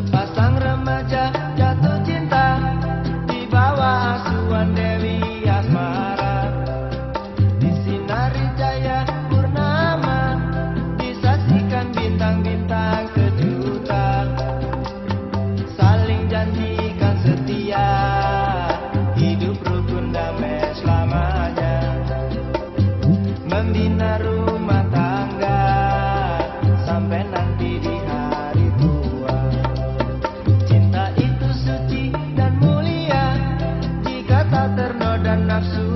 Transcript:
Sepasang remaja jatuh cinta di bawah asuhan Dewi Asmara. Di sinari jaya purnama disaksikan bintang-bintang kejutan. Saling janjikan setia hidup rukun damai selamanya. Membina rumah Absolutely.